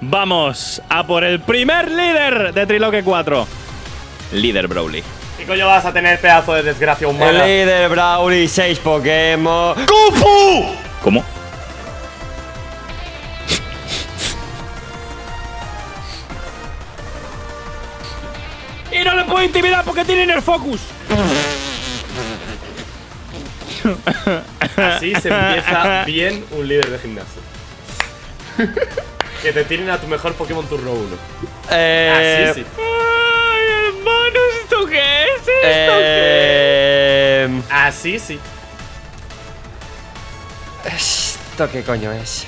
Vamos a por el primer líder de Triloque 4. Líder Brawly. ¿Qué coño vas a tener, pedazo de desgracia El humana? líder Brawly, 6 Pokémon. ¡Kung Fu! ¿Cómo? y no le puedo intimidar porque tiene el focus. Así se empieza bien un líder de gimnasio. que te tiren a tu mejor Pokémon turno 1. Eh, Así sí. Ay, hermano, ¿esto qué es? ¿Esto eh, Así sí. ¿Esto qué coño es?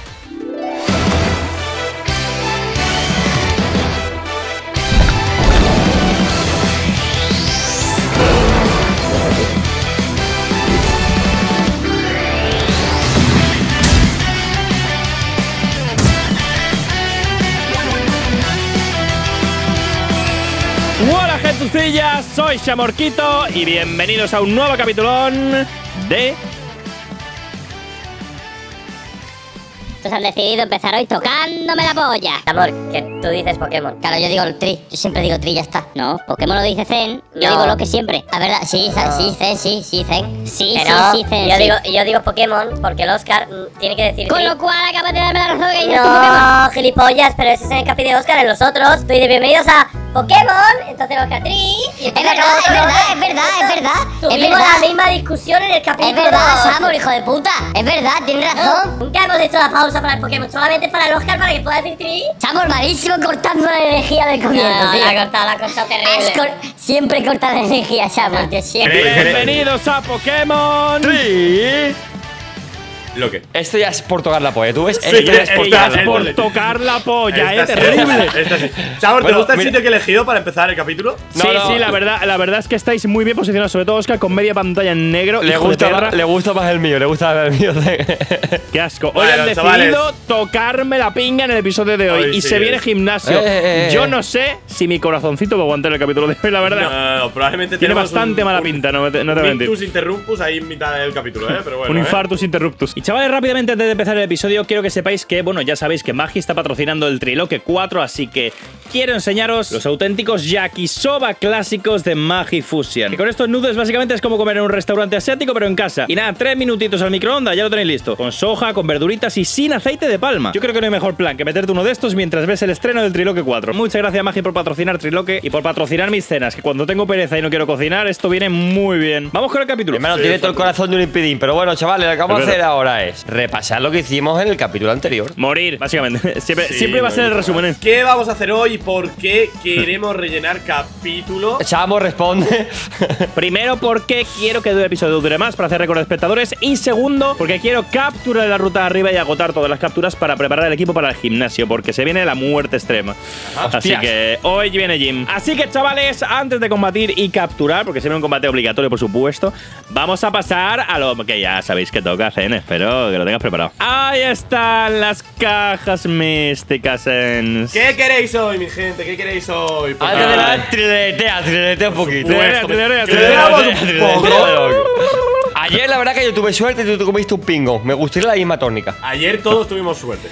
Soy Chamorquito y bienvenidos a un nuevo capitulón de... Estos han decidido empezar hoy tocándome la polla. Amor, que tú dices Pokémon. Claro, yo digo el tri. Yo siempre digo tri, ya está. No, Pokémon lo dice Zen. Yo No. digo lo que siempre. A verdad, sí, No. sí, Zen, sí, sí, Zen. Sí, Pero sí, sí, Zen. yo, sí. digo, yo digo Pokémon porque el Oscar mm, tiene que decir. Con Tri. lo cual acabas de darme la razón que dices tu Pokémon. No, gilipollas, pero ese es en el capi de Oscar. En los otros, tú dices bienvenidos a Pokémon. Entonces Tri. Y Es verdad, es verdad, es verdad, es verdad. Es Tuvimos la misma discusión en el capítulo. Es verdad. Samur, hijo de puta. Es verdad, tienes razón. Nunca hemos hecho la pausa para el Pokémon, solamente para el Oscar para que pueda decir. Samur, malísimo cortando la energía del comienzo, No, la ha cortado, la ha cortado terrible. cor- siempre corta la energía, Samur, tío, siempre. Bienvenidos a Pokémon. Lo que. Esto ya es por tocar la polla, ¿tú ves? Sí, Esto ya es eh, por eh, tocar la eh, polla. Por tocar la polla, eh, Esta sí, terrible. esta sí. ¿te Bueno, gusta el mira. sitio que he elegido para empezar el capítulo? No, sí, no. sí, la verdad, la verdad es que estáis muy bien posicionados, sobre todo Oscar con media pantalla en negro. Le gusta, más, le gusta más el mío, le gusta más el mío. Qué asco. Hoy Bueno, han decidido chavales. tocarme la pinga en el episodio de hoy. Hoy y sí. se viene gimnasio. Eh, eh, eh. Yo no sé si mi corazoncito va a aguantar el capítulo de hoy, la verdad. No, no, probablemente Tiene bastante un- mala un- pinta, no, te- un voy a mentir. Ictus interruptus ahí en mitad del capítulo, ¿eh? Pero bueno. Un ¿eh? infartus interruptus. Chavales, rápidamente antes de empezar el episodio, quiero que sepáis que, bueno, ya sabéis que Magi está patrocinando el Triloque 4, así que quiero enseñaros los auténticos yakisoba clásicos de Magi Fusion. Que con estos nudos básicamente es como comer en un restaurante asiático, pero en casa. Y nada, tres minutitos al microondas, ya lo tenéis listo. Con soja, con verduritas y sin aceite de palma. Yo creo que no hay mejor plan que meterte uno de estos mientras ves el estreno del Triloque 4. Muchas gracias, Magi, por patrocinar Triloque y por patrocinar mis cenas, que cuando tengo pereza y no quiero cocinar, esto viene muy bien. Vamos con el capítulo. Hermano, tiene todo el corazón de un impidín. Pero bueno, chavales, lo que vamos a Es hacer verdad. Es repasar lo que hicimos en el capítulo anterior. Morir, básicamente. Siempre, Sí, siempre va a ser el resumen. ¿eh? ¿Qué vamos a hacer hoy por qué queremos rellenar capítulo? Chamo responde. Primero, porque quiero que el episodio dure más para hacer récord de espectadores. Y segundo, porque quiero capturar la ruta arriba y agotar todas las capturas para preparar el equipo para el gimnasio. Porque se viene la muerte extrema. Así Hostias. que hoy viene Jim. Así que, chavales, antes de combatir y capturar, porque se viene un combate obligatorio, por supuesto, vamos a pasar a lo que ya sabéis que toca hacer. Espero que lo tengas preparado. Ahí están las cajas místicas. En... ¿Qué queréis hoy, mi gente? ¿Qué queréis hoy? Porque- Antes de nada, triletea, triletea un poquito. Triletea, triletea, triletea. un poco. Ayer la verdad que yo tuve suerte y tú te comiste un pingo. Me gustaría la misma tónica. Ayer todos tuvimos suerte.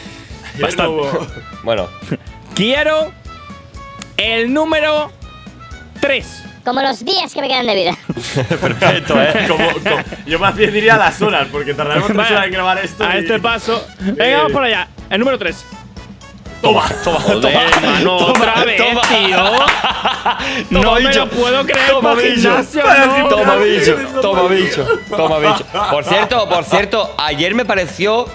Ayer Bastante. no hubo- Bueno, Quiero el número 3. Como los días que me quedan de vida. perfecto, ¿eh? como- como- yo más bien diría las horas, porque tardaremos tres horas en grabar esto. A y- este paso. Venga, vamos por allá. El número 3. Toma, toma, Joder, mano, otra vez, toma. tío. no Toma, me bicho. lo puedo creer Toma, para bicho. gimnasio, ¿no? Toma bicho, Toma, toma bicho. bicho, toma bicho. Por cierto, por cierto, ayer me pareció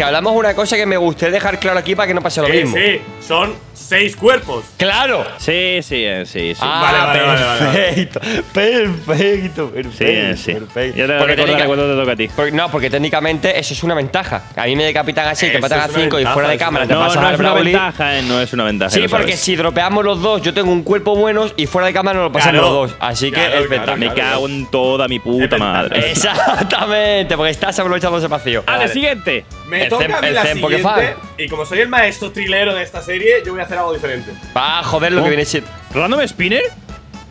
que hablamos una cosa que me gustaría dejar claro aquí para que no pase lo Sí, mismo. sí, son seis cuerpos. ¡Claro! Sí, sí, eh, sí, sí. Ah, Vale, vale, vale, vale, vale. perfecto, perfecto, perfecto, sí, sí. perfecto. Ya te cuando te toca a ti. porque- no, porque técnicamente eso es una ventaja. A mí me decapitan así, te matan a 5 y fuera de cámara una te No, pasas no al es una Brawly. ventaja, eh, no es una ventaja. Sí, porque sabes. si dropeamos los dos, yo tengo un cuerpo bueno y fuera de cámara nos lo pasan Claro. los dos. Así que Claro, es claro, ventaja. Me cago en toda mi puta madre. Exactamente, porque estás aprovechando ese vacío. Vale, Vale. siguiente. Me El toca a mí el la siguiente. Y como soy el maestro trilero de esta serie, yo voy a hacer algo diferente. Va a joder lo Oh. que viene siendo. ¿Random Spinner?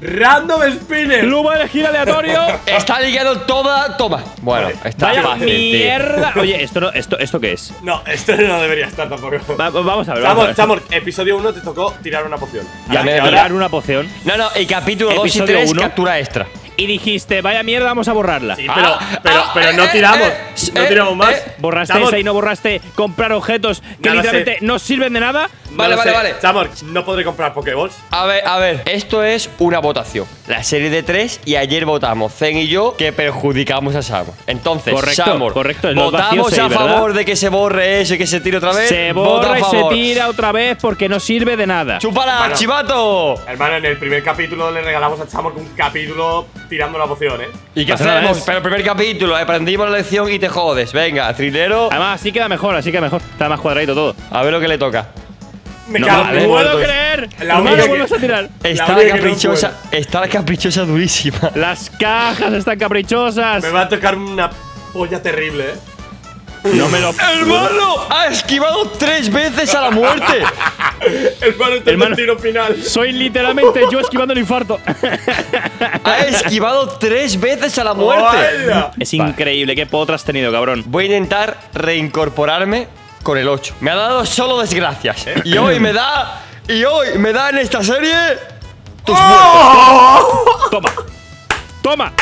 Random Spinner. Lo voy a elegir aleatorio. Está ligado toda. Toma. Bueno, está Vaya fácil. tío. mierda. Oye, ¿esto, no- esto, ¿esto qué es? No, esto no debería estar tampoco. Va- vamos a ver. vamos a Chamor, ver. Chamor, episodio 1 te tocó tirar una poción. Ya me ahora- Tirar una poción. No, no, y capítulo 2 y Episodio 3, uno. captura extra. Y dijiste, vaya mierda, vamos a borrarla. Sí, pero, Ah, pero, ah, pero eh, no eh, tiramos. Eh, no eh, tiramos más. eh. ¿Borraste Chamor, esa y no borraste comprar objetos que Nada, literalmente sé. no sirven de nada? Vale, vale, sé. vale. Chamor, no podré comprar Pokéballs. A ver, a ver, esto es una votación. La serie de tres y ayer votamos Zen y yo que perjudicamos a Samor. Entonces, Correcto, Samor, correcto, votamos a favor de que se borre eso y que se tire otra vez. Se borra y se tira otra vez porque no sirve de nada. ¡Chúpala, Bueno. chivato! Hermano, en el primer capítulo le regalamos a Chamor un capítulo tirando la poción, ¿eh? ¿Y qué hacemos? es- Pero el primer capítulo, aprendimos la lección y te jodes. Venga, trilero, Además, así queda mejor, así queda mejor. Está más cuadradito todo. a ver lo que le toca. Me No puedo creer. La única vuelvas a tirar. Está la no caprichosa, está la caprichosa durísima. Las cajas están caprichosas. Me va a tocar una polla terrible, ¿eh? No me lo. ¡Hermano! ¡Ha esquivado tres veces a la muerte! Hermano, este es el tiro final. Soy literalmente yo esquivando el infarto. ¡Ha esquivado tres veces a la muerte! Es increíble, qué potras has tenido, cabrón. Voy a intentar reincorporarme con el 8. Me ha dado solo desgracias. Y hoy me da. Y hoy me da en esta serie. Tus muertos. Toma. Toma.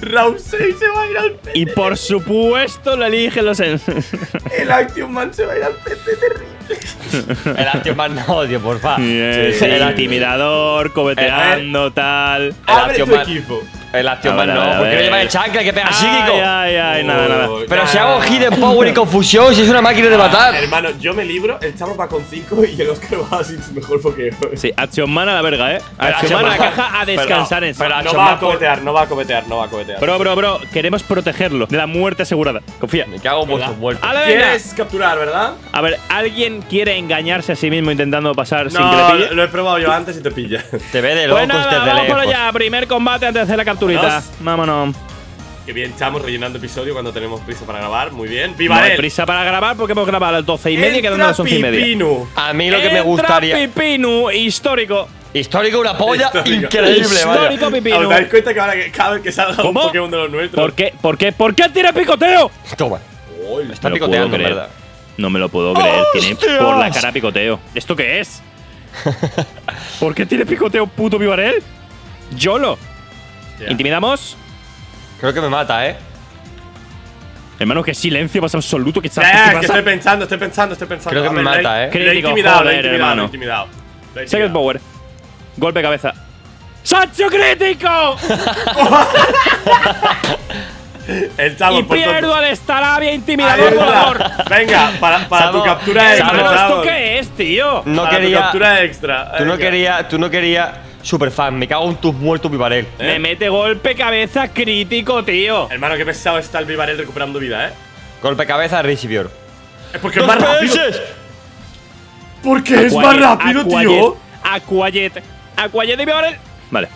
Round 6 se va a ir al PC. Y por supuesto lo eligen los. en- El Action Man se va a ir al PC terrible. El Action Man no, tío, porfa. Eh, Sí, el el, intimidador, cobeteando, tal. Abre Action tu Man. equipo. El Action A Man ver, a ver, no, porque no lleva el chancla que pega Ay, psíquico. ay, ay, nada, nada. Oh, Pero si nada. hago hidden power y confusión, si es una máquina de matar. Hermano, yo me libro, el chavo va con 5 y el Oscar va sin su mejor Pokémon. Sí, Action Man a la verga, eh. Pero Action Man a la caja a descansar en sí. pero No va a cobetear, no va a cobetear, no va a cobetear. Bro, bro, bro, queremos protegerlo de la muerte asegurada. Confía. Me cago en vuestros muertos. ¡Ale, venga! ¿Quieres capturar, verdad? A ver, ¿alguien quiere engañarse a sí mismo intentando pasar sin que le No, pille? lo he probado yo antes y te pilla. Te ve de Pues nada, este de vamos por lejos. allá. Primer combate antes de hacer la capturita. Vámonos. Vámonos. Qué bien, chamos, rellenando episodio cuando tenemos prisa para grabar. Muy bien. No ¡Viva hay él! prisa para grabar porque hemos grabado a las 12 y media y quedando a las 11 y media. Pipinu. A mí lo que me Entra gustaría. Pipinu, histórico. Histórico, una polla Histórico. increíble, vaya. Histórico Pipinu. ¿Os dais cuenta que ahora que cada vez que salga ¿Cómo? un Pokémon de los nuestros? ¿Por qué? ¿Por qué? ¿Por qué tira picoteo? Toma. Uy, Me está No lo puedo picoteando, en creer. verdad. No me lo puedo creer. Tiene ¡Hostias! por la cara picoteo. ¿Esto qué es? ¿Por qué tiene picoteo puto Vivarel? Yolo. Hostia. ¿Intimidamos? Creo que me mata, eh. Hermano, qué silencio más absoluto que está. Estoy pensando, estoy pensando, estoy pensando. Creo que me ver, mata, eh. Lo he Crítico, intimidado, lo he joder, intimidado, lo he hermano. intimidado. Lo he. Power. Golpe cabeza. ¡Sancho crítico! El chavo, y pierdo al Staravia Ahí intimidador volador. Venga, para, para tu Chavo, captura extra, ¿esto qué es, tío? No Para tu quería. captura extra. Tú no Venga. querías. Tú no querías. Super fan, me cago en tus muertos, Vivarel. ¿Eh? Me mete golpe cabeza crítico, tío. Hermano, qué pesado está el Vivarel recuperando vida, ¿eh? Golpe cabeza, Ricipior. Es porque es más rápido. Porque es más Aquayet, rápido, tío. Aquayet. Aquayet y Vivarel. Vale.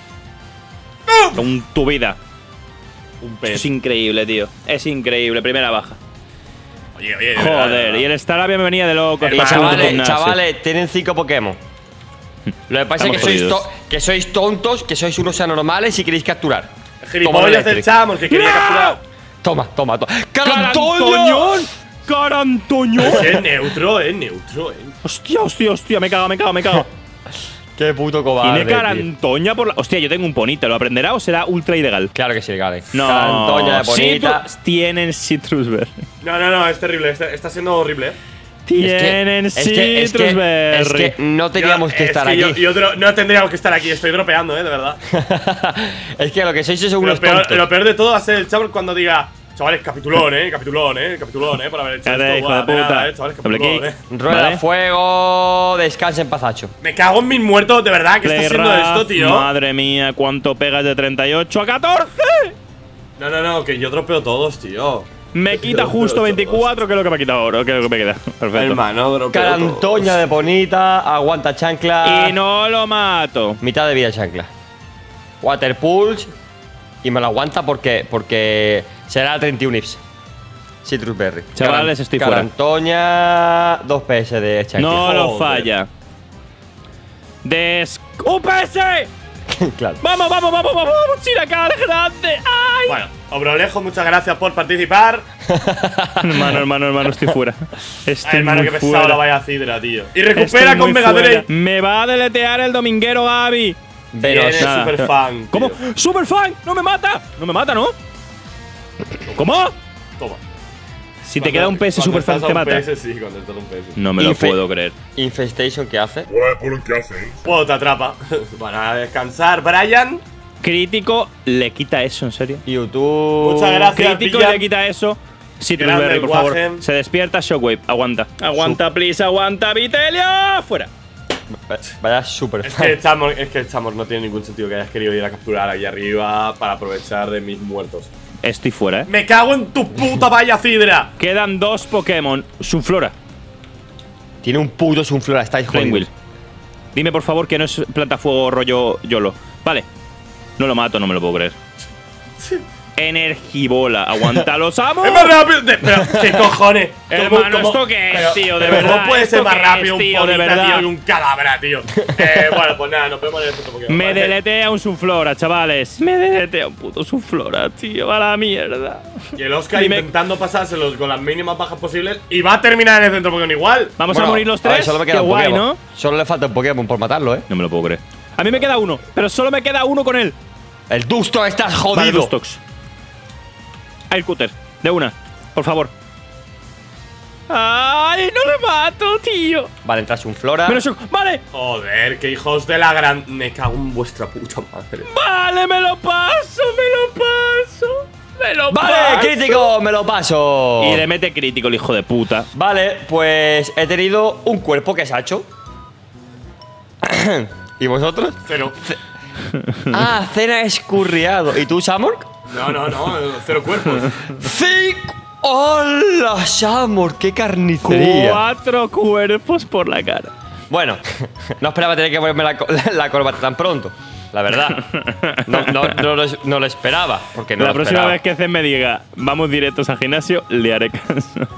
Con tu vida. Un Esto es increíble, tío. Es increíble. Primera baja. Oye, oye, Joder, verdad. y el Staravia me venía de loco. Y chavales, chavales, tienen cinco Pokémon. Lo que pasa es que sois, jodidos. to- que sois tontos, que sois unos anormales y queréis capturar. Gilipollas del Electric. chamo, que quería ¡No! capturar. Toma, toma, toma. ¡Carantoñón! ¡Carantoñón! Es neutro, es neutro, eh. Hostia, hostia, hostia, me cago, me cago, me cago. Qué puto cobarde. Tiene tío. carantoña por la. Hostia, yo tengo un ponita, ¿lo aprenderá o será ultra ilegal? Claro que sí, legal. No, Carantoña de bonita. Citrus- tienen Citrus Berry. No, no, no, es terrible. Está, está siendo horrible, eh. Tienen es que, es que, es Citrus que, es que no teníamos Yo- que es estar que aquí. Yo, yo dro- no tendríamos que estar aquí, estoy dropeando, eh, de verdad. es que lo que sois es Lo unos peor, lo peor de todo va a ser el chaval cuando diga, chavales, capitulón, eh, capitulón, eh, capitulón, eh, por haber hecho Cállate, esto. hijo buah, de de puta. nada, eh, chavales, capitulón, eh. Rueda Vale. fuego, descansa en pazacho. Me cago en mis muertos, de verdad, ¿qué está haciendo esto, tío? Madre mía, cuánto pegas de 38 a 14. No, no, no, que yo dropeo todos, tío. Me quita justo Dios, 24, que es lo que me ha quitado ahora, que es lo que me queda. Perfecto. Hermano, dropeo Carantoña de bonita, aguanta chancla. Y no lo mato. Mitad de vida chancla. Water Pulse. Y me lo aguanta porque, porque será 31 ips. Citrus Berry. Chavales, estoy fuera. Carantoña, 2 PS de chancla. No lo falla. Des. ¡UPS! claro. ¡Vamos, vamos, vamos, vamos! vamos ¡Chiracar grande! ¡Ay! Bueno, Obrolejo, muchas gracias por participar. Hermano, hermano, hermano, estoy fuera. Estoy Ay, hermano, muy qué pesado fuera. la vaya cidra, tío. Y recupera con Mega fuera. Drive. Me va a deletear el dominguero, Gaby. Pero nada. super fan. ¿Cómo? ¡Super fan! ¡No me mata! ¡No me mata, ¿no? ¿Cómo? Toma. Si te queda un PS super fan, te mata. PS, sí, cuando estás a un PS. No me lo Infe- puedo creer. Infestation, ¿qué hace? Puedo te atrapa. a descansar, Brian. Crítico le quita eso, en serio. YouTube. Muchas gracias. Crítico Villan. le quita eso. Sí, Raspberry, por favor. Se despierta Shockwave. Aguanta. Aguanta, please. Aguanta, Vitelio. Fuera. Vaya super Es fan. que, Chamor, es que Chamor no tiene ningún sentido que hayas querido ir a capturar aquí arriba para aprovechar de mis muertos. Estoy fuera, ¿eh? ¡Me cago en tu puta valla cidra! Quedan dos Pokémon. Sunflora. Tiene un puto Sunflora, estáis jodidos. Dime, por favor, que no es plantafuego rollo YOLO. Vale. No lo mato, no me lo puedo creer. Energibola. Aguanta los amos. ¡Es más rápido! De- pero, ¿Qué cojones? Hermano, ¿Cómo- cómo- ¿esto qué es, pero- tío? De pero verdad, ¿Cómo puede ser ¿esto más qué rápido es, un tío? De verdad. tío, y un cadáver, tío? eh, bueno, pues nada, nos vemos en el otro Pokémon. Me ¿vale? deletea un Sunflora, chavales. Me deletea un puto Sunflora, tío. A la mierda. Y el Oscar Dime- intentando pasárselos con las mínimas bajas posibles y va a terminar en el centro Pokémon igual. Vamos Bueno, a morir los a ver, tres. solo me Qué un guay, Pokémon. ¿no? Solo le falta un Pokémon por matarlo, ¿eh? No me lo puedo creer. A mí me queda uno, pero solo me queda uno con él. El Dusto, estás Vale, jodido. Dustox. Aircutter, de una, por favor. ¡Ay, no le mato, tío! Vale, entras un Flora. Menos shock. ¡Vale! Joder, que hijos de la gran. Me cago en vuestra puta madre. ¡Vale, me lo paso! ¡Me lo paso! ¡Me lo Vale, paso! crítico, me lo paso. Y le mete crítico el hijo de puta. Vale, pues he tenido un cuerpo que se ha hecho. ¿Y vosotros? Cero. ah, cena escurriado. ¿Y tú, Samork? No, no, no, cero cuerpos. ¡Cinco! ¡Hola, Samor! ¡Qué carnicería! Cuatro cuerpos por la cara. Bueno, no esperaba tener que ponerme la, la corbata tan pronto. La verdad. No, no, no, lo, no lo esperaba. Porque no la lo próxima esperaba. vez que Zen me diga, vamos directos al gimnasio, le haré caso.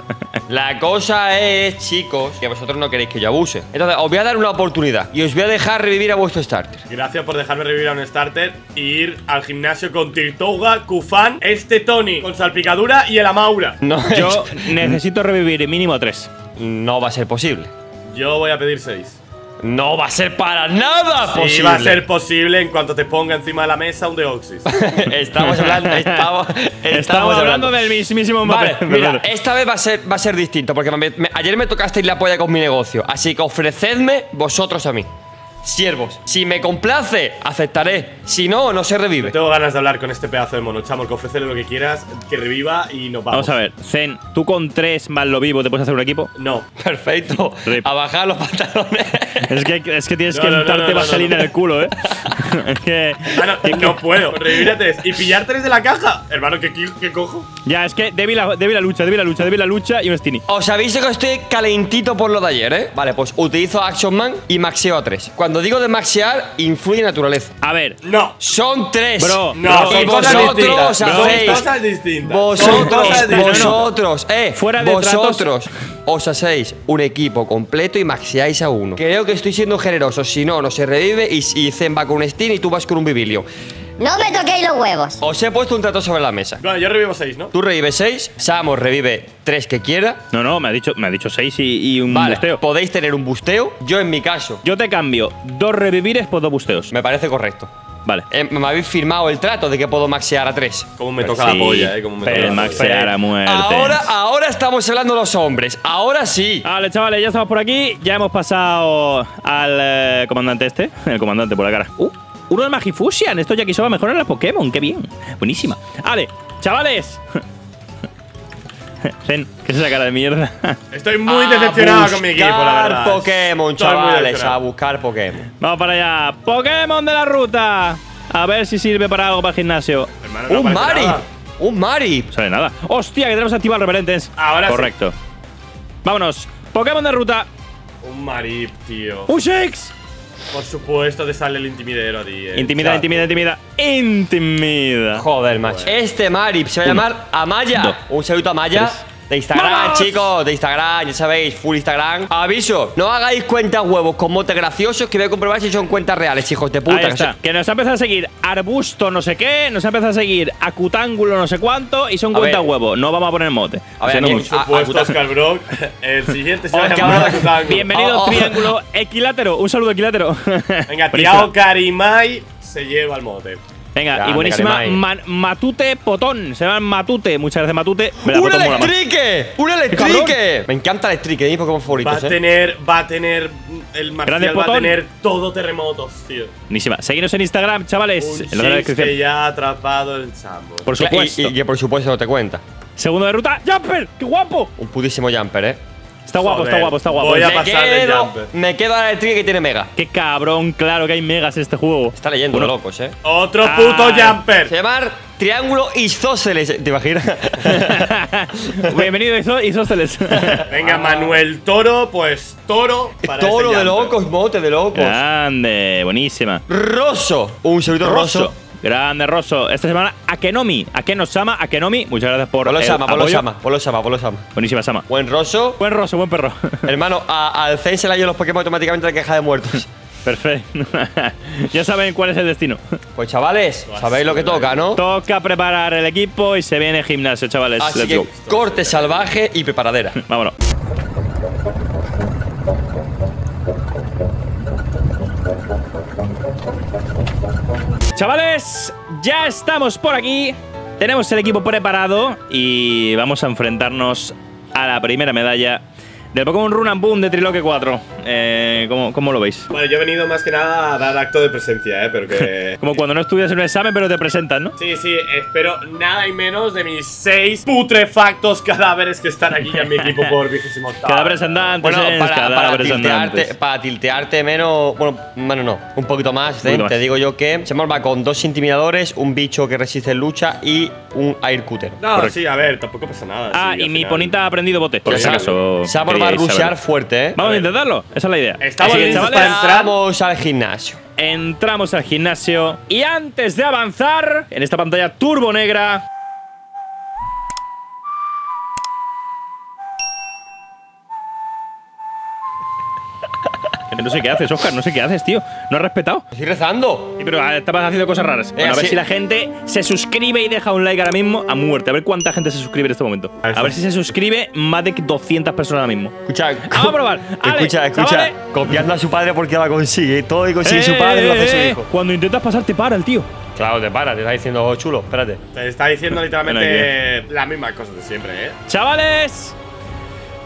La cosa es, chicos, que vosotros no queréis que yo abuse. Entonces, os voy a dar una oportunidad y os voy a dejar revivir a vuestro starter. Gracias por dejarme revivir a un starter y ir al gimnasio con Tirtouga, Kufan, este Tony con salpicadura y el Amaura. No, Yo necesito revivir mínimo tres. no va a ser posible. Yo voy a pedir seis. No va a ser para nada Sí, posible. va a ser posible en cuanto te ponga encima de la mesa un Deoxys. estamos hablando, estamos, Estamos, hablando del mismísimo Vale, Mbappé. mira, Perdón. esta vez va a ser, va a ser distinto, porque me- me- ayer me tocasteis la polla con mi negocio, así que ofrecedme vosotros a mí. Siervos, si me complace, aceptaré. Si no, no se revive. Tengo ganas de hablar con este pedazo de mono, chamo, que ofrécele lo que quieras, que reviva y nos vamos. Vamos a ver, Zen, ¿tú con tres más lo vivo te puedes hacer un equipo? No. Perfecto. Rip. A bajar los pantalones. Es que, es que tienes No, que no, no, untarte no, no, vaselina no. en el culo, ¿eh? es que. No, no puedo. Revivir a tres y pillar tres de la caja. Hermano, ¿qué, qué, cojo? Ya, es que débil la, débil la lucha, débil la lucha, débil la lucha y un Stini. Os aviso que estoy calentito por lo de ayer, ¿eh? Vale, pues utilizo Action Man y maxeo a 3. Cuando digo de maxear, influye naturaleza. A ver, No. Son 3. Bro, No, y vosotros hacéis. cosas distintas. Vosotros, vosotros, eh, Fuera de vosotros os hacéis un equipo completo y maxiáis a uno. Creo que estoy siendo generoso, si no, no se revive y, y Zen va con un Y tú vas con un Bibilio. No me toquéis los huevos. Os he puesto un trato sobre la mesa. Bueno, yo revivo seis, ¿no? Tú revives 6, Samos revive 3 que quiera. no, no, me ha dicho, me ha dicho seis y, y un Vale, busteo. podéis tener un busteo. Yo en mi caso, Yo te cambio dos revivires por dos busteos. me parece correcto. Vale. Eh, me habéis firmado el trato de que puedo maxear a 3. Como me Pero toca sí, la polla, eh. Como me pero toca la polla. maxear a muerte. Ahora, ahora estamos hablando los hombres. Ahora sí. Vale, chavales, ya estamos por aquí. Ya hemos pasado al eh, comandante este. El comandante por la cara. Uh, uno de Magifusian. Esto ya quiso va mejor en la Pokémon. Qué bien. Buenísima. Vale, chavales. Zen, ¿qué es esa cara de mierda? Estoy muy A decepcionado con mi equipo, la buscar verdad. Pokémon, Estoy chavales. A buscar Pokémon. Vamos para allá. Pokémon de la ruta. A ver si sirve para algo para el gimnasio. Hermano, no ¡Un Mari! nada. ¡Un Mari! No sale nada. ¡Hostia! Que tenemos activado referentes. Ahora sí. Correcto. Vámonos. Pokémon de ruta. Un marip, tío. ¡Un Shakes! Por supuesto te sale el intimidero a ti, eh. Intimida, intimida, intimida. Intimida. Joder, macho. Este Mari se va a llamar Amaya. Un saludo a Amaya. Tres. De Instagram, ¡Vamos! chicos, de Instagram, ya sabéis, full Instagram. Aviso, no hagáis cuentas huevos con motes graciosos que voy a comprobar si son cuentas reales, hijos de puta. Ahí que está. Que nos ha empezado a seguir Arbusto no sé qué, nos ha empezado a seguir Acutángulo no sé cuánto y son A cuentas ver. huevo. No vamos a poner mote. A ver, ah, Supuesto, Oscar Brock. El siguiente se va a llamar. Bienvenido Oh, oh. Triángulo Equilátero. Un saludo Equilátero. Venga. Tiao Karimai se lleva el mote. Venga, y Grande, buenísima. Man- Matute Potón. Se llama Matute. Muchas gracias, Matute. ¡Un electrique! ¡Un electrique! Me encanta el electrique, es mi Pokémon Va favorito, a ¿eh? tener, va a tener, el Grande Marcial va a tener todo terremotos, tío. Buenísima. Seguidnos en Instagram, chavales. Un en la Jinx descripción. que ya ha atrapado el Sambo. Por Y- supuesto. Y, y que por supuesto no te cuenta. Segundo de ruta. ¡Jumper! ¡Qué guapo! Un putísimo jumper, ¿eh? Está guapo, Joder, está guapo, está guapo. voy a me, pasar de quedo, jumper. me quedo al electrique que tiene mega. Qué cabrón, claro que hay megas en este juego. Está leyendo locos, ¿eh? Otro Ah, puto Se jumper. llama Triángulo Isósceles, ¿te imaginas? Bienvenido Isósceles. Venga, Manuel Toro, pues Toro para Toro este de jumper. locos, mote de locos. Grande, buenísima. Rosso. Un segundito roso. Grande Rosso. Esta semana Akenomi. Akenosama, Akenomi. Muchas gracias por Polo el Sama, Polo apoyo. Sama, Polo Sama, Polo Sama. Buenísima Sama. Buen roso. Buen Rosso, buen perro. Hermano, a- al Zen se le ha ido los Pokémon automáticamente a la queja de muertos. Perfecto. ya saben cuál es el destino. Pues chavales, sabéis lo que toca, ¿no? Toca preparar el equipo y se viene gimnasio, chavales. Así Let's que go. corte salvaje y preparadera. Vámonos. Chavales, ya estamos por aquí. Tenemos el equipo preparado y vamos a enfrentarnos a la primera medalla del Pokémon Run and Boom de Triloque 4. Eh, ¿cómo, cómo lo veis? Bueno, yo he venido más que nada a dar acto de presencia, ¿eh? Pero que... Como cuando no estudias en un examen pero te presentan, ¿no? Sí, sí, espero nada y menos de mis seis putrefactos cadáveres que están aquí en mi equipo por vigésimo. Cadáveres andantes, Bueno, eh, para, para cadáveres tiltearte, andantes. para tiltearte menos. Bueno, bueno, no, un poquito más, Zen, poquito más. Te digo yo que se va con dos intimidadores, un bicho que resiste en lucha y un air cutter. No, Correcto. sí, a ver, tampoco pasa nada. Ah, sí, y mi ponita ha aprendido bote, por Ya si acaso. Sabor va a rushear fuerte, ¿eh? Vamos a intentarlo, esa es la idea. Estamos Así que, listos chavales, para. Entramos al gimnasio. entramos al gimnasio y antes de avanzar, en esta pantalla turbo negra. No sé qué haces, Oscar, no sé qué haces, tío. No has respetado. Estoy rezando. Sí, pero ah, estabas haciendo cosas raras. Bueno, a ver sí. si la gente se suscribe y deja un like ahora mismo a muerte. A ver cuánta gente se suscribe en este momento. A ver si se suscribe más de 200 personas ahora mismo. Escucha, Vamos a probar. Ale, escucha, escucha. chavales. Copiando a su padre porque la consigue. Todo que consigue su Eh, padre lo hace eh, su eh, hijo. Cuando intentas pasar, te para el tío. Claro, te para, te está diciendo oh, chulo. Espérate. Te está diciendo literalmente la misma cosa de siempre, ¿eh? Chavales,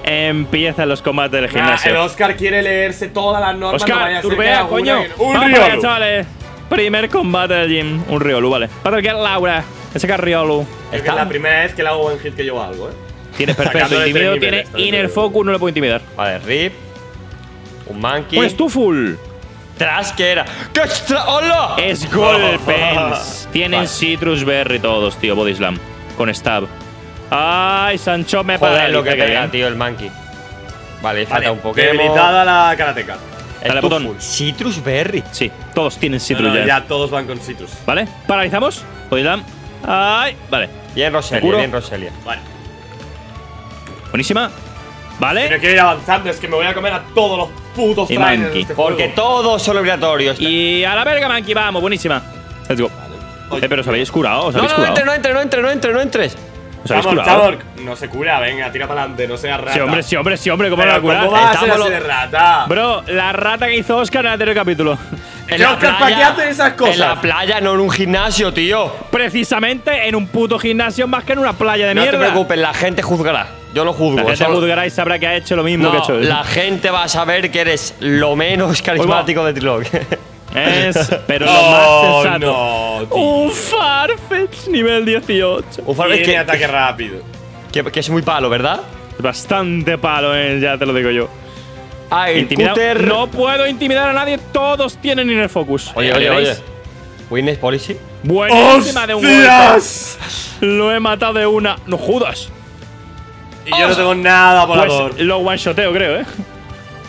empiezan los combates del Nah, el gimnasio. Oscar quiere leerse todas las normas. no vaya Oscar, que turbea, coño. Un Vamos allá, chavales. Primer combate del gym. Un Riolu, vale. Battle Girl Laura. Ese que es Riolu. Está- es la primera vez que le hago buen hit que llevo algo, ¿eh? Tienes perfecto. Intimido tiene Inner. Focus, no le puedo intimidar. Vale, Rip. Un monkey. Un Stuful. Tras que era. ¡Qué extra! ¡Hola! Es Golpens. Tienen Vale. Citrus Berry todos, tío. Body Slam. Con Stab. Ay, Sancho me Joder, lo que pega, bien. tío, el monkey. Vale, falta Vale, un Pokémon. Debilitada la karateca. Dale, Stuful. botón. Citrus Berry. Sí, todos tienen Citrus No, no, ya. ya todos van con citrus. ¿Vale? Paralizamos. Body Slam. Ay, vale. Bien, ¿Me Roselia, bien, Roselia. Vale. Buenísima. ¿Vale? Pero quiero ir avanzando, es que me voy a comer a todos los putos Y de Monkey. este Porque todos son obligatorios. Y a la verga, Monkey, vamos, buenísima. Let's go. Oye, Eh, pero os habéis curado, os No, habéis no, no curado. entres, no entres, no entres, no entres, no entres. Os habéis Vamos, curado. Chabor, no se cura, venga, tira para adelante, no seas rata. Sí, hombre, sí, hombre, sí, hombre, ¿cómo Pero no va a ¿Cómo va a ser así lo- de rata? Bro, la rata que hizo Oscar en el anterior capítulo. Es que, Oscar, ¿para qué haces esas cosas? En la playa, no en un gimnasio, tío. Precisamente en un puto gimnasio más que en una playa de No mierda. te preocupes, la gente juzgará. Yo lo juzgo. La gente solo- juzgará y sabrá que ha hecho lo mismo No, que ha hecho él. la gente va a saber que eres lo menos carismático de Trilog. Es, pero lo Oh, más sensato. no. Un Farfetch nivel 18. Un Farfetch Tiene que, ataque rápido. que, que es muy palo, ¿verdad? Bastante palo, eh, ya te lo digo yo. Ah, Intimidado. cutter. No puedo intimidar a nadie, todos tienen inner focus. Oye, ¿Ya oye, oye. Witness Policy. Buenísima de un. Lo he matado de una. No jodas. Y yo no tengo nada volador. Pues lo one-shoteo, creo, eh.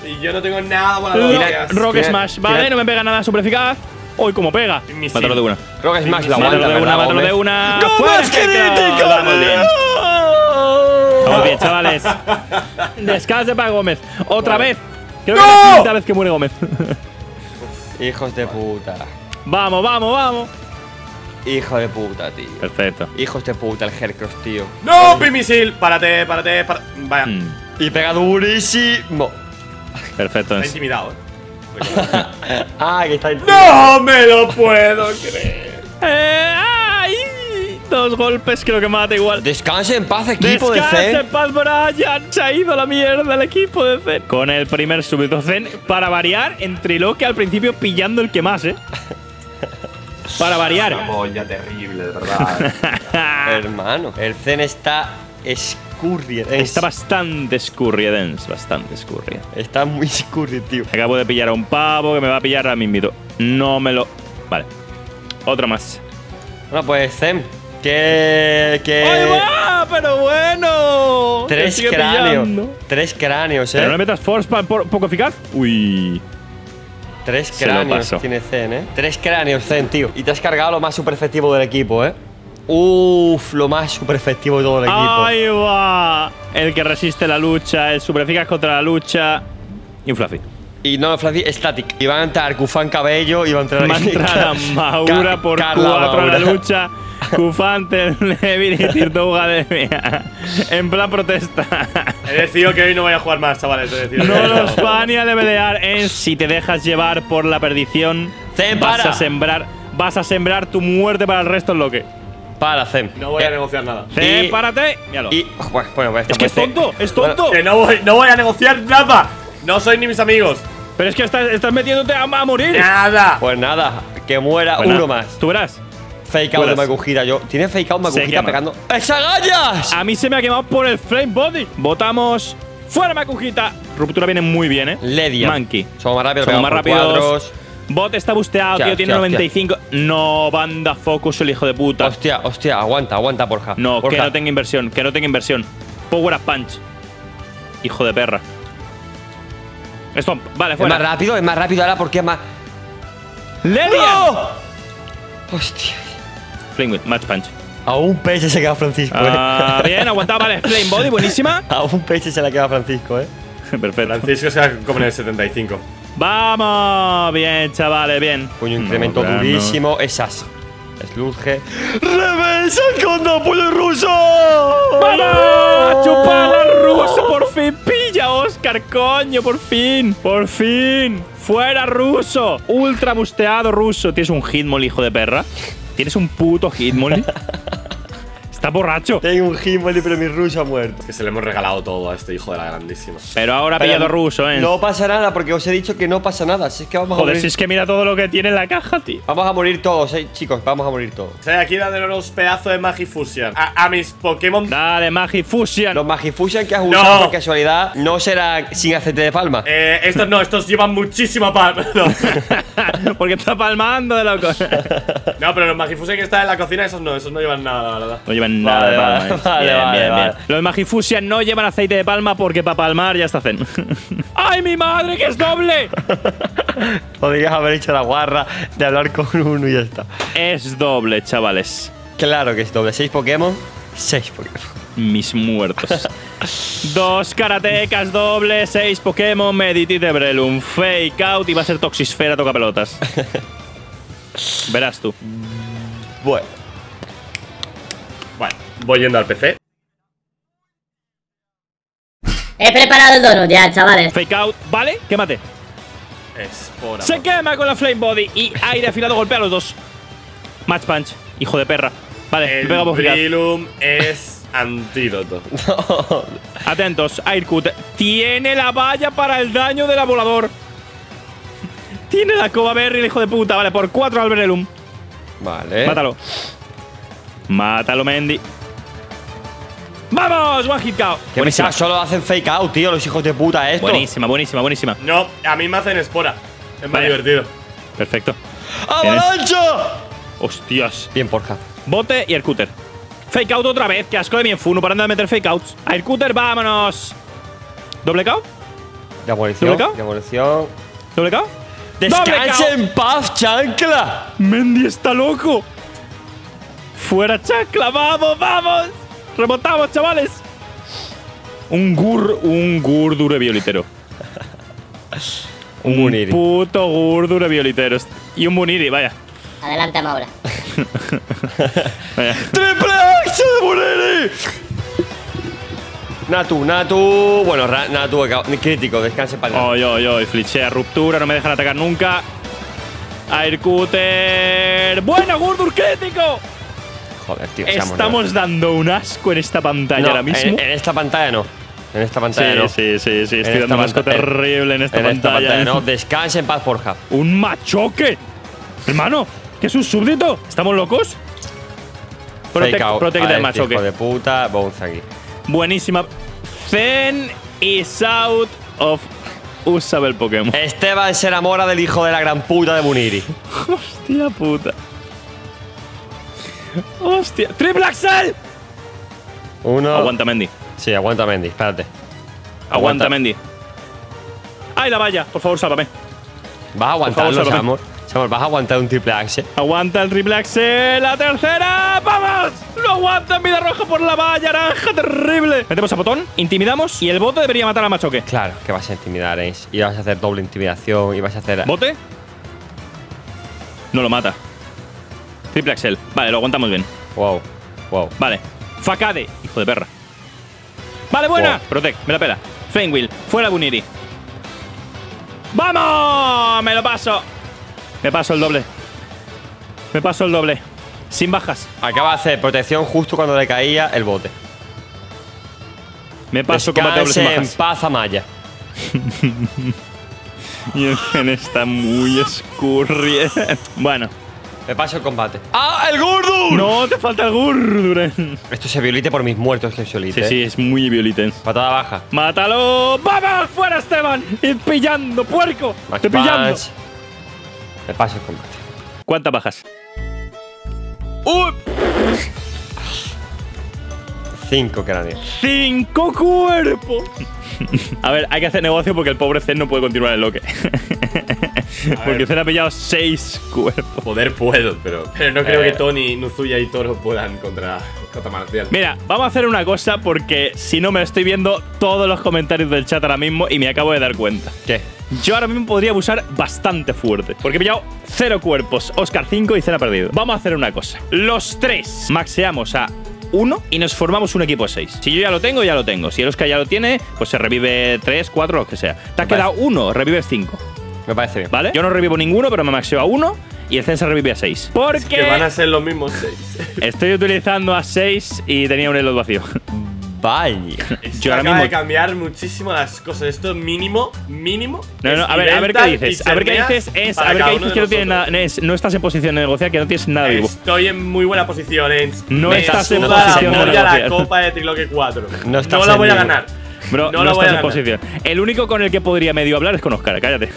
Y yo no tengo nada volador. Lo- ¿qué haces? Rock Smash. Vale, no me pega nada super eficaz. Hoy como pega. Mátalo de una. Rock Smash la Mátalo aguanta, Mátalo de una, ¿verdad, mátalo Gómez? de una. ¡Gómez. Vamos bien. Vamos bien, chavales. Descanse para Gómez. Otra vez. Creo ¡No! que es la quinta vez que muere Gómez. Hijos de puta. vamos, vamos, vamos. Hijo de puta, tío. Perfecto. Hijos de puta, el Hercross, tío. ¡No! ¡Pimisil! Párate, párate, párate. Vaya. Mm, Y pega durísimo. Perfecto. Está intimidado, eh. Ah, que está en ¡No me lo puedo creer! Eh, ¡Ay! Dos golpes creo que mata igual. Descanse en paz, equipo Descanse de en Zen. paz, Brian. Se ha ido la mierda el equipo de Zen. Con el primer súbito Zen, para variar, en Triloque al principio pillando el que más, ¿eh? Para variar. polla terrible, de verdad. Hermano, el Zen está Está bastante scurry, Dens. Bastante scurry. Está muy scurry, tío. Acabo de pillar a un pavo que me va a pillar a mismito. No me lo. Vale. Otro más. Bueno, pues Zen, que. que ¡Ahí va! ¡Pero bueno! Tres cráneos. pillando. Tres cráneos, Pero no le eh. metas force por poco eficaz. Uy. Tres cráneos tiene Zen, eh. Tres cráneos, Zen, tío. Y te has cargado lo más super efectivo del equipo, eh. Uf, lo más super efectivo de todo el equipo. Ahí va. El que resiste la lucha, el super eficaz contra la lucha. Y un Fluffy. Y no, Flappy, Static. Y van a entrar Kufan Cabello y va a entrar. Va a entrar a Maura por Carla cuatro en la Maura. lucha. Kufante, Levin y Tirtouga de mía. En plan protesta. He decidido que hoy no voy a jugar más, chavales. He No los van a levelear en si te dejas llevar por la perdición. Vas a sembrar. Vas a sembrar tu muerte para el resto en lo que. Para, Zen. No voy a Eh, negociar nada. ¡Eh, Y- párate! Míralo. Y. Bueno, bueno, pues es que es pues, tonto, es tonto. Que no voy, no voy a negociar nada. No soy ni mis amigos. Pero es que estás, estás metiéndote a, a morir. Nada. Pues nada, que muera Pues uno más. Tú verás. Fake out de. Makujita. Yo, ¿Tiene fake out Makujita pegando? ¡Esa gallas! A mí se me ha quemado por el Flame Body. Votamos. ¡Fuera, Makujita! Ruptura viene muy bien, ¿eh? Ledia. Monkey. Somos más rápidos, Somos más rápidos. cuadros. Bot está busteado, Hostia, tío. Tiene hostia, 95. No, banda focus, el hijo de puta. Hostia, hostia, aguanta, aguanta, Borja. No, que no tenga inversión, que no tenga inversión. Power up punch. Hijo de perra. Stomp, vale, Es más fuera. rápido, es más rápido ahora porque es más. ¡Ledia! Hostia. Flame Whip, match punch. A un PS se queda Francisco, Ah, eh. bien, aguantado, vale. Flame Body, buenísima. A un PS se la queda Francisco, eh. Perfecto. Francisco se va a comer el 75. Vamos, bien, chavales, bien. Puño incremento No, no. durísimo. Esas. Sludge. ¡Reversa con apoyo ruso! ¡Vamos! ¡Chupar al ruso! ¡Por fin! ¡Pilla, Oscar! ¡Coño! ¡Por fin! ¡Por fin! ¡Fuera, ruso! Ultra busteado, ruso. ¿Tienes un hitmol, hijo de perra? ¿Tienes un puto hitmol? Está borracho. Tengo un Himmel, pero mi ruso ha muerto. Que se le hemos regalado todo a este hijo de la grandísima. Pero ahora ha Pero pillado ruso, ¿eh? No pasa nada, porque os he dicho que no pasa nada. Así es que vamos a Joder, morir. si es que mira todo lo que tiene en la caja, tío. Vamos a morir todos, eh, chicos. Vamos a morir todos. O sea, aquí dándole unos pedazos de Magifusion a, a mis Pokémon. Dale, Magifusion. Los Magifusion que has No. usado por casualidad no serán sin aceite de palma. Eh, estos no, estos llevan muchísima palma. No. Porque está palmando de loco. No, pero los Magifusion que están en la cocina, esos no, esos no llevan nada, la verdad. No llevan Vale, vale, vale, bien, vale, bien, bien. Los Magifusion no llevan aceite de palma porque para palmar ya está zen. ¡Ay, mi madre, que es doble! Podrías haber hecho la guarra de hablar con uno y ya está. es doble, chavales. Claro que es doble. ¿Seis Pokémon? Seis Pokémon. Mis muertos. Dos karatecas doble, seis Pokémon, Meditite Brelum, Fake Out y va a ser Toxisfera toca pelotas. Verás tú. Bueno. Voy yendo al PC. He preparado el donut ya, chavales. Fake Out, ¿vale? Quémate. Espora. Se quema con la Flame Body y aire afilado golpea a los dos. Match Punch, hijo de perra. Vale, El pega. Brilum es antídoto. Atentos, Aircut. Tiene la valla para el daño del volador. Tiene la Cova Berry, el hijo de puta. Vale, por 4 al Brelum. Vale. Mátalo. Mátalo, Mendy. ¡Vamos! One hit KO. Que Buenísima. solo hacen fake out, tío, los hijos de puta esto. Buenísima, buenísima, buenísima. No, a mí me hacen espora. Es más Vaya. divertido. Perfecto. ¡Avalancha! Hostias. Bien, porja. Bote y Aircutter. Fake out otra vez. Que asco de mi enfuno parando de meter fake outs. Aircutter, vámonos. ¿Doble KO? Demolición. ¿Doble KO? Demolición. ¿Doble KO? ¡Descanse en paz, chancla! Mendy está loco. Fuera chancla, vamos, vamos. Remontamos, chavales. Un gur, un gurdure violitero. Un Muniri. puto gurdure violitero. Y un muniri, vaya. Adelante, Maura. vaya. ¡Triple X de Muniri! Natu, Natu. Bueno, Ra- Natu, crítico, descanse para el Oy, oy, oy, flechea, ruptura, no me dejan atacar nunca. Aircuter. ¡Bueno, Gurdur crítico! Joder, tío. Estamos dando un asco en esta pantalla No, ahora mismo. En, en esta pantalla no. En esta pantalla no. sí, sí, sí, sí, estoy En dando un asco pantalla- terrible en esta en esta pantalla. pantalla no. Descanse en paz, Porja. ¡Un machoque! Hermano, ¿qué es un súbdito? ¿Estamos locos? Protect, protect del machoque. Hijo de puta, aquí. Buenísima. Zen is out of usable Pokémon. Esteban se enamora del hijo de la gran puta de Muniri. Hostia puta. Hostia. ¡Triple Axel! Uno. Aguanta, Mendy. Sí, aguanta, Mendy. Espérate. Aguanta, Mendy. ¡Ay, la valla! Por favor, sálvame. Vas a aguantarlo, vas a aguantar un triple axe. Aguanta el triple Axel. ¡La tercera! ¡Vamos! ¡Lo aguanta en vida roja por la valla naranja! ¡Terrible! Metemos a botón, intimidamos y el bote debería matar al machoque. Claro, que vas a intimidar, Ace. Y vas a hacer doble intimidación. Y vas a hacer. ¿Bote? No lo mata. Triple Axel. Vale, lo aguantamos bien. Wow. Wow. Vale. Facade. Hijo de perra. Vale, buena. Wow. Protect. Me la pela. Fenwheel. Fuera Buniri. ¡Vamos! Me lo paso. Me paso el doble. Me paso el doble. Sin bajas. Acaba de hacer protección justo cuando le caía el bote. Me paso combate doble sin Descanse en bajas. paz, Amaya. Y el gen está muy escurriendo. bueno. Me paso el combate. ¡Ah, el Gurdur! No, te falta el Gurduren. Esto se violite por mis muertos que Sí, solite. sí, es muy violiten. Patada baja. ¡Mátalo! ¡Vamos! ¡Fuera, Esteban! ¡Ir pillando, puerco! Max ¡Te pillando! punch. Me paso el combate. ¿Cuántas bajas? ¡Uy! Cinco cráneos. ¡Cinco cuerpos! A ver, hay que hacer negocio porque el pobre Zen no puede continuar el loque. porque Zen ha pillado seis cuerpos. Poder puedo, pero, pero no creo Eh. que Tony, Nuzuya y Toro puedan contra, contra Marcial. Mira, vamos a hacer una cosa porque si no me estoy viendo todos los comentarios del chat ahora mismo y me acabo de dar cuenta. ¿Qué? Yo ahora mismo podría abusar bastante fuerte. Porque he pillado cero cuerpos, Oscar 5 y Zen ha perdido. Vamos a hacer una cosa. Los tres maxeamos a uno y nos formamos un equipo de seis. Si yo ya lo tengo, ya lo tengo. Si el Oscar ya lo tiene, pues se revive tres, cuatro, lo que sea. Te ha quedado uno, revives cinco. Me parece bien. ¿Vale? Yo no revivo ninguno, pero me maxeo a uno y el Zen se revive a seis. Porque Que van a ser los mismos seis. estoy utilizando a seis y tenía un elo vacío. Vaya. Esto Yo ahora acaba mismo- de cambiar muchísimo las cosas. Esto es mínimo, mínimo. No, no, es a ver, a ver qué dices. A ver qué dices es. A ver qué dices que no, tiene nosotros. nada, es- no estás en posición de negociar, que no tienes nada vivo. Estoy en muy buena posición, Ens. No Me estás en posición la de polla la negociar. copa de Triloque 4. No estás la en voy a ganar. Bro, no, no, la voy a estás en ganar. posición. El único con el que podría medio hablar es con Oscar, cállate.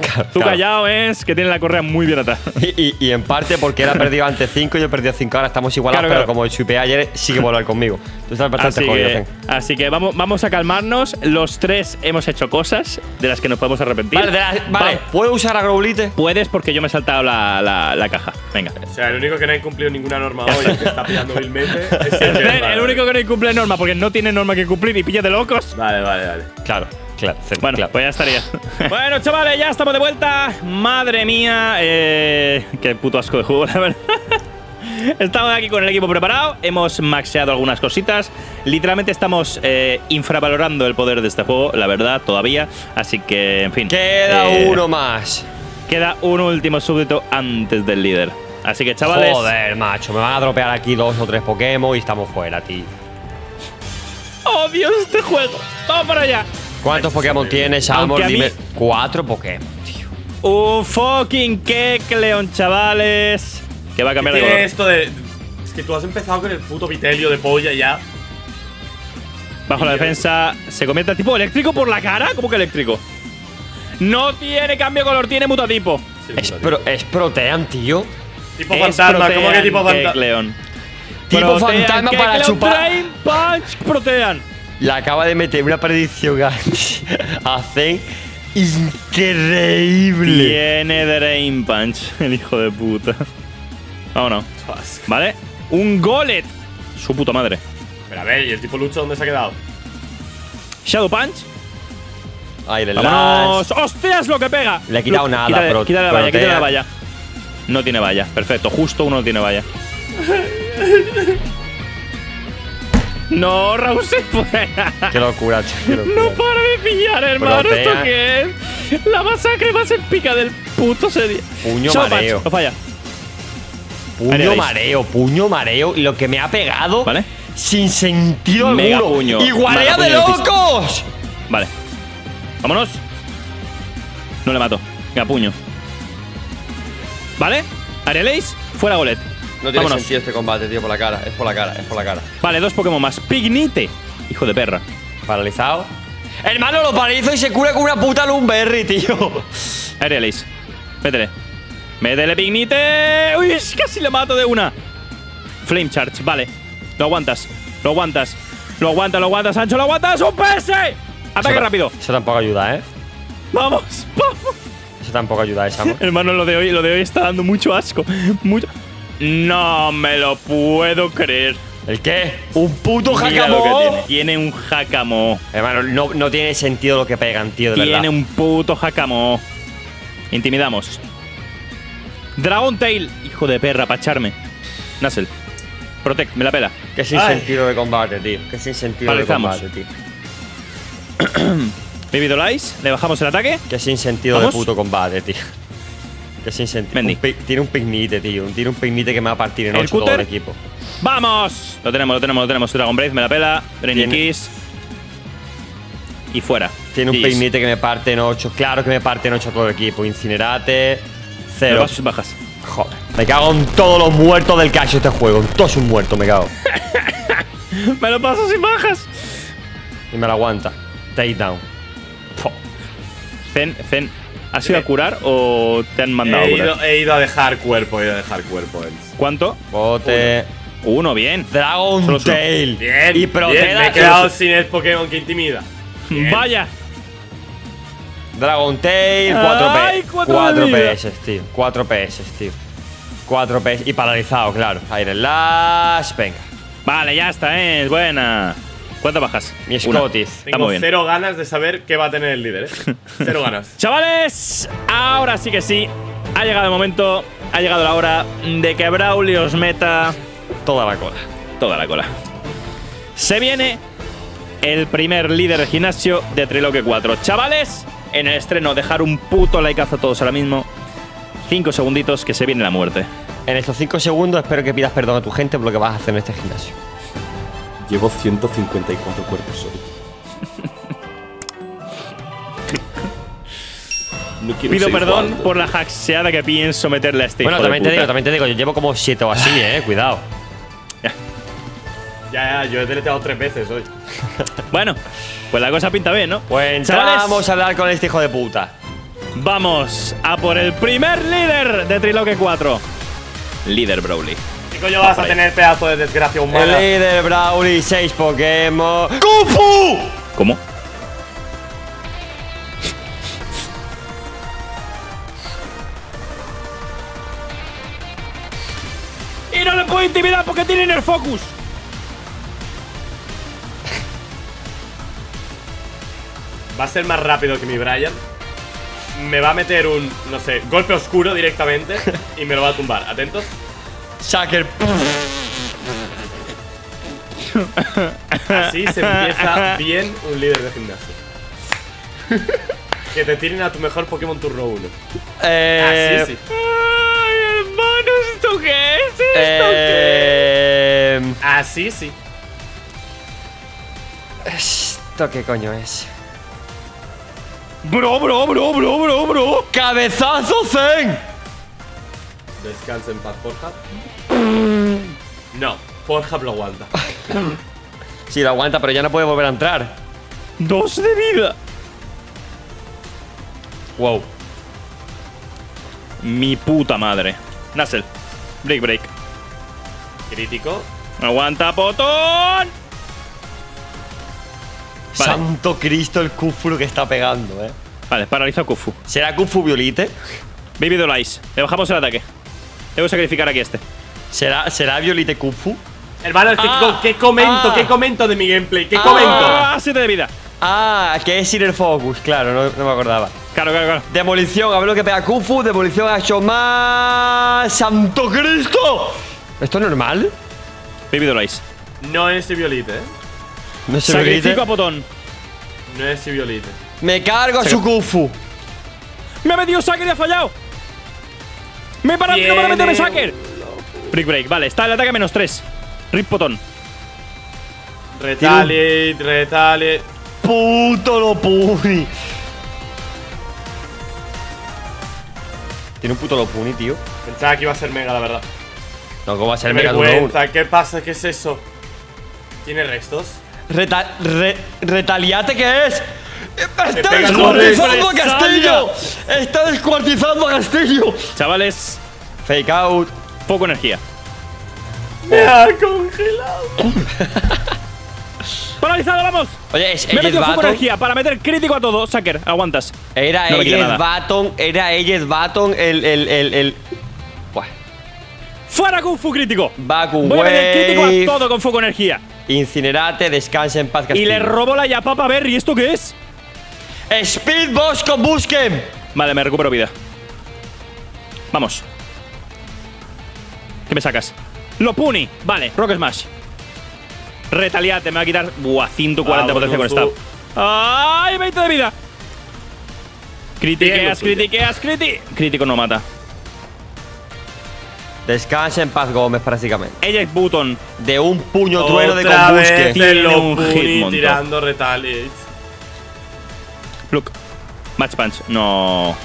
Claro, Tú claro. callado es que tiene la correa muy bien atada. Y, y- y en parte porque él ha perdido antes 5 y yo he perdido 5. Ahora estamos igualados, Claro, pero claro. como el chupé ayer, sigue volver conmigo. Tú estás bastante Así jodido, que, así que vamos, vamos a calmarnos. Los tres hemos hecho cosas de las que nos podemos arrepentir. Vale, la- vale, Va- ¿puedo usar a Growlite? Puedes porque yo me he saltado la, la- la caja. Venga. O sea, el único que no ha incumplido ninguna norma hoy que está pillando vilmente es El, el el único que no incumple norma porque no tiene norma que cumplir y pilla de locos. Vale, vale, vale. Claro, claro. Bueno, claro. pues ya estaría. bueno, chavales, ya estamos de vuelta. Madre mía, eh, qué puto asco de juego, la verdad. Estamos aquí con el equipo preparado, hemos maxeado algunas cositas. Literalmente estamos eh, infravalorando el poder de este juego, la verdad, todavía. Así que, en fin. Queda eh, uno más. Queda un último súbdito antes del líder. Así que, chavales. Joder, macho, me van a dropear aquí dos o tres Pokémon y estamos fuera, tío. ¡Oh, Dios, este juego! ¡Vamos para allá! ¿Cuántos Pokémon tienes, Amor? Mí- Dime. Cuatro Pokémon, tío. Un fucking Kecleon, chavales. Que va a cambiar de color. esto de. Es que tú has empezado con el puto vitelio de polla ya. Bajo la defensa se convierte en tipo eléctrico por la cara. ¿Cómo que eléctrico? No tiene cambio de color, tiene mutatipo. Sí, Es, puta, pro- es Protean, tío. Tipo fantasma, ¿cómo que tipo fantasma? Tipo fantasma para chupar. Drain Punch Protean. Le acaba de meter una predicción a, a Zen increíble. Tiene Drain Punch, el hijo de puta. Vámonos. ¿Vale? Un Golet. Su puta madre. Pero a ver, ¿y el tipo lucho dónde se ha quedado? Shadow Punch. Aire ¡Vámonos! ¡Hostias lo que pega! Le he quitado nada, quítale- pero- Quítale la valla, quítale la valla. No tiene valla. Perfecto, justo uno tiene valla. No, Raúl se fue. Qué locura, locura. No para de pillar, hermano. ¿Esto qué es? La masacre más épica del puto serie. Puño mareo. No falla. Puño mareo, puño mareo. Y lo que me ha pegado. ¿Vale? Sin sentido Mega alguno. puño. ¡Igualea de locos! Vale. Vámonos. No le mato. Venga, puño. ¿Vale? Ace, fuera Golet. No tiene Vámonos. sentido este combate, tío, por la cara. Es por la cara, es por la cara. Vale, dos Pokémon más. Pignite. Hijo de perra. Paralizado. Hermano, lo paralizo y se cura con una puta Lumberry, tío. Aerial Ace. Métele. Métele, Pignite. Uy, casi le mato de una. Flame Charge, vale. Lo aguantas. Lo aguantas. Lo aguantas, lo aguantas, Sancho, lo aguantas. ¡Un PS! Ataque Eso- rápido. Eso tampoco ayuda, ¿eh? Vamos, vamos. Eso tampoco ayuda, ¿eh, Samu? Hermano, lo de hoy, lo de hoy está dando mucho asco. Mucho. No me lo puedo creer. ¿El qué? ¡Un puto jacamo! tiene. Tiene un jacamo. Hermano, no, no tiene sentido lo que pegan, tío, de Tiene verdad. un puto jacamo. Intimidamos. Dragon Tail. Hijo de perra, pacharme. Nassel. Protect, me la pela. Que sin Ay. sentido de combate, tío. Que sin sentido de combate, tío. Baby Dolais, le bajamos el ataque. Que sin sentido de puto combate, tío. Que sin sentido. Un Tiene un pignite, tío. Tiene un pignite que me va a partir en El ocho todo el equipo. ¡Vamos! Lo tenemos, lo tenemos, lo tenemos. Dragon Breath, me la pela. Tiene- Kiss. Y fuera. Tiene un pignite que me parte en ocho. Claro que me parte en ocho todo el equipo. Incinerate. Me Cero. paso sin bajas. Joder. Me cago en todos los muertos del cacho este juego. En todos sus muertos me cago. me lo paso sin bajas. Y me la aguanta. Take down. Zen, Zen, ¿has ido a curar o te han mandado a He curar? ido, he ido a dejar cuerpo, he ido a dejar cuerpo. Enz. ¿Cuánto? Bote. Uno, bien. Dragon Solo uno. Tail. Bien, Y bien, me he quedado sin el Pokémon que intimida. Bien. Vaya. Dragon Tail, 4 Ay, PS. cuatro 4 de vida. PS, tío. 4 PS, tío. 4 PS. Y paralizado, claro. Aire Lash. Venga. Vale, ya está, eh. Es buena. ¿Cuántas bajas? Mi Tengo cero ganas de saber qué va a tener el líder, ¿eh? Cero ganas. Chavales, ahora sí que sí. Ha llegado el momento, ha llegado la hora de que Braulio os meta Toda la cola. toda la cola. Se viene el primer líder de gimnasio de Triloque 4. Chavales, en el estreno, dejar un puto likeazo a todos ahora mismo. Cinco segunditos que se viene la muerte. En estos 5 segundos espero que pidas perdón a tu gente por lo que vas a hacer en este gimnasio. Llevo 154 cuerpos hoy. No Pido perdón por la hackeada que pienso meterle a este bueno, hijo de también te puta. digo, también te digo, yo llevo como 7 o así, eh. Cuidado. Ya, ya, yo he deleteado tres veces hoy. Bueno, pues la cosa pinta bien, ¿no? Pues Chavales, vamos a hablar con este hijo de puta. Vamos a por el primer líder de Triloque 4. Líder Brawly. ¿Qué coño vas a tener, pedazo de desgracia El humana? líder Brawly, 6 Pokémon. ¡Kung Fu! ¿Cómo? Y no le puedo intimidar porque tiene el focus. Va a ser más rápido que mi Brian. Me va a meter un, no sé, golpe oscuro directamente y me lo va a tumbar. ¿Atentos? Shaker. Así se empieza bien un líder de gimnasio. que te tiren a tu mejor Pokémon turno 1. Eh, Así sí. Ay, hermano, ¿esto qué es? ¿Esto eh, Así sí. ¿Esto qué coño es? Bro, bro, bro, bro, bro, bro. ¡Cabezazo Zen! Descansa en paz, Pornhub. No, Pornhub lo aguanta. Sí, lo aguanta, pero ya no puede volver a entrar. Dos de vida. Wow. Mi puta madre. Nassel. Break, break. Crítico. Aguanta, potón. Vale. Santo Cristo el Kufu que está pegando, eh. Vale, paraliza a Kufu. ¿Será Kufu Violite? Baby Dolais. Le bajamos el ataque. Que sacrificar aquí a este. ¿Será, ¿será Violite Kufu? Hermano, es que Ah, ¿qué comento? ah. ¿Qué comento de mi gameplay? ¿Qué Ah. comento? ¡Ah! Siete de vida. Ah, que es ir el focus, claro, no, no me acordaba. Claro, claro, claro. Demolición, a ver lo que pega Kufu. Demolición ha hecho más. ¡Santo Cristo! ¿Esto es normal? Baby Dolais. No es Sibiolite, ¿eh? No grite. Sacrifico a Potón. No es Sibiolite. Me cargo a su Kufu. ¡Me ha metido Sacker y ha fallado! ¡Me he parado no para meterme Sacker! Brick Break, vale, está el ataque a menos 3. Rip Potón. Retaliate, retaliate. Puto lo puni. Tiene un puto lo puni, tío. Pensaba que iba a ser mega, la verdad. No, ¿cómo va a ser mega vergüenza, ¿qué pasa? ¿Qué es eso? ¿Tiene restos? Reta- re- ¿Retaliate qué es? ¡Está descuartizando a. Castillo! ¡Está descuartizando a Castillo! Chavales, Fake out. Poco energía. Me ha congelado. ¡Paralizado, vamos! Oye, es Me he Edge metido poco Baton. energía para meter crítico a todo. Sacker, aguantas. Era No. Baton. Era Edge Baton el. el. el. el. Buah. ¡Fuera Kung Fu crítico! Baku Voy a meter crítico a todo con foco energía. Incinerate, descansa en paz, Y Castillo. le robo la yapapa a Berry. ¿Esto qué es? Speed Boss con Busken. Vale, me recupero vida. Vamos. ¿Qué me sacas? Lo puni. Vale, Rock Smash. Retaliate, me va a quitar. Buah, 140 Vamos, potencia con. Fu. ¡Ay, 20 de vida! Critiqueas, critiqueas, criti. Crítico no mata. Descansa en paz, Gómez, prácticamente. Eject Button. De un puño trueno de combusque. Tiene un Hitmonchan. tirando retaliate. Look. Match Punch. No.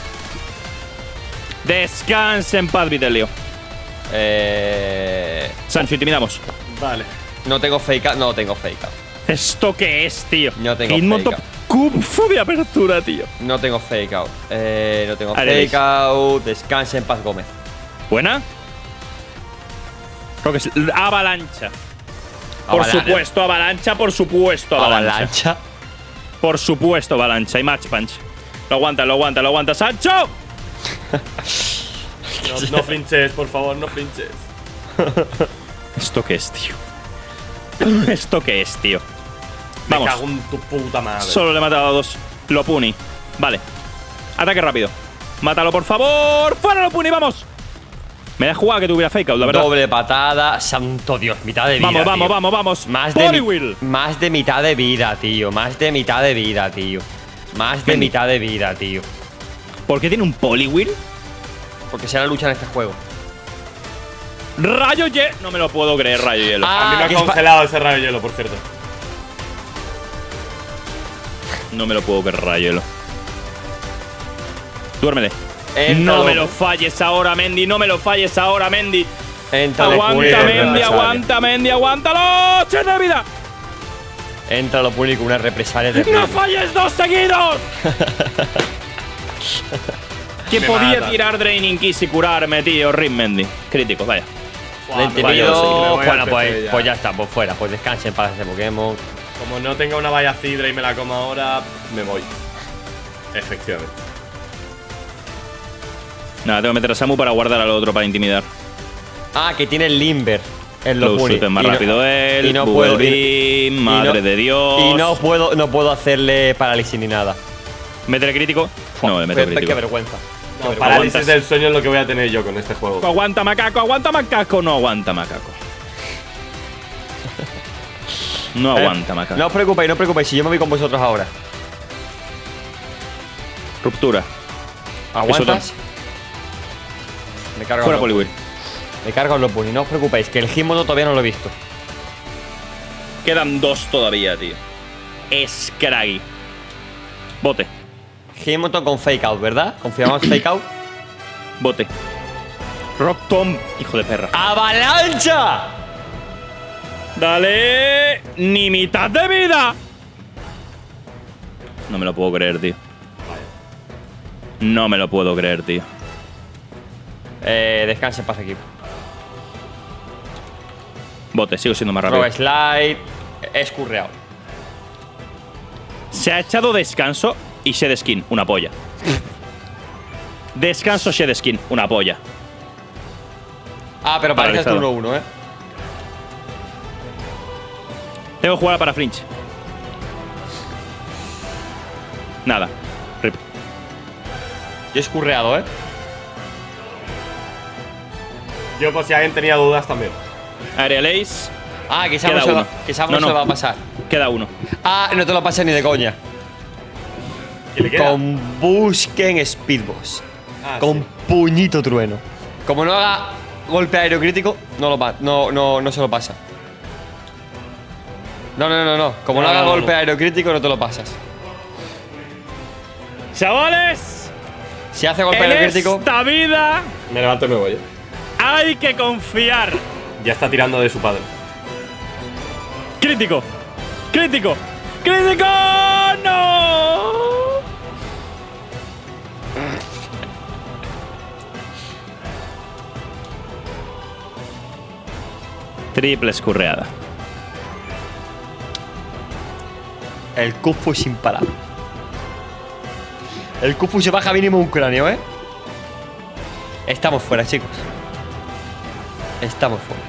Descansa en paz, Vitelio. Eh. Sancho, intimidamos. Vale. No tengo fake out. No tengo fake out. ¿Esto qué es, tío? No tengo Hitmon top fake Kung Fu de apertura, tío. No tengo fake out. Eh, no tengo fake out. Descansa en paz, Gómez. ¿Buena? Creo que es avalancha. Por supuesto, avalancha, por supuesto, avalancha. Avalancha. Por supuesto, avalancha. Y match punch. Lo aguanta, lo aguanta, lo aguanta. ¡Sancho! No, no flinches, por favor, no flinches. ¿Esto qué es, tío? ¿Esto qué es, tío? Me Vamos. cago en tu puta madre. Solo le he matado a dos. Lo puni. Vale. Ataque rápido. Mátalo, por favor. ¡Fuera lo puni! ¡Vamos! Me da jugada que tuviera fake out, la verdad. Doble patada. Santo Dios, mitad de vida. vamos, vamos, tío. vamos, vamos. Más de, más de mitad de vida, tío. Más de mitad de vida, tío. Más de Ven. mitad de vida, tío. ¿Por qué tiene un Poliwheel? Porque se la lucha en este juego. Rayo hielo. No me lo puedo creer, rayo hielo. Ah, A mí me ha es pa- congelado ese rayo hielo, por cierto. No me lo puedo creer, rayo hielo. Duérmele. Entra no lo- me lo falles ahora, Mendy. No me lo falles ahora, Mendy. Entra Aguanta, Mendy, aguanta, Mendy, aguántalo. ¡Chen de vida! Entra lo con una represalia de ¡No falles dos seguidos! que Me podía mata. tirar Draining Kiss y curarme, tío. Rip Mendy. Crítico, vaya. Bueno, pues, ya. pues ya está, pues fuera. Pues descanse en paz ese Pokémon. Como no tenga una valla cidra y me la como ahora, me voy. Efectivamente. Nada, tengo que meter a Samu para guardar al otro para intimidar. Ah, que tiene el Limber. En Lo es más Y no- rápido él. y no puedo- Beam, y madre no- de Dios. Y no puedo, no puedo hacerle parálisis ni nada. ¿Meteré crítico? No, le meto crítico. Qué vergüenza. No, parálisis aguantas. del sueño es lo que voy a tener yo con este juego. Aguanta macaco, aguanta macaco. No aguanta macaco. No Eh, aguanta macaco. No os preocupéis, no os preocupéis, si yo me voy con vosotros ahora. Ruptura. ¿Aguantas? Me cargo Fuera Poliwheel. Me cargo los puni, no os preocupéis, que el Hitmono todavía no lo he visto. Quedan dos todavía, tío. Scraggy. Bote. Hitmono con fake out, ¿verdad? ¿Confiamos en fake out? Bote. Rock Tom. Hijo de perra. ¡Avalancha! Dale. Ni mitad de vida. No me lo puedo creer, tío. No me lo puedo creer, tío. Eh, descanse paz equipo. Bote, sigo siendo más rápido. Rogue Slide. Escurreado. Se ha echado descanso y Shed Skin, una polla. descanso Shed Skin, una polla. Ah, pero parece Paralizado. 1-1, ¿eh? Tengo que jugar para Flinch. Nada. Rip. Yo he escurreado, ¿eh? Yo, por si alguien tenía dudas también. Aerial Ace. Ah, que esa Queda no, se va, uno. que esa no No, se no. va a pasar. Queda uno. Ah, no te lo pases ni de coña. Con Busquen Speedboss. Ah, con sí. puñito trueno. Como no haga golpe aéreo crítico, no, lo no, no, no se lo pasa. No, no, no, no. Como no, No, haga golpe no. aéreo crítico, no te lo pasas. Chavales, Si hace golpe en aéreo crítico, esta vida Me levanto y me voy. ¿eh? hay que confiar. Ya está tirando de su padre. Crítico. Crítico. Crítico. No. Triple escurreada. el Kufu es imparable. El Kufu se baja mínimo un cráneo, ¿eh? Estamos fuera, chicos. Estamos fuera.